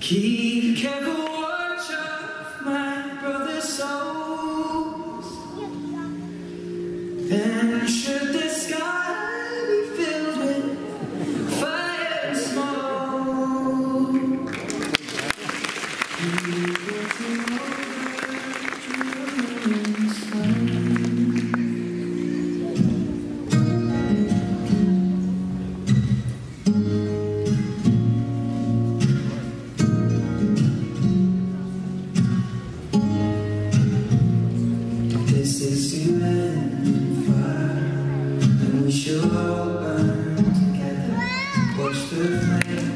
Keep careful watch of my brother's souls. And should the sky be filled with fire and smoke, Fire, and we shall all burn together. Watch the flames